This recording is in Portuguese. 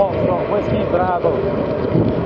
Bom, João, vou aqui bravo.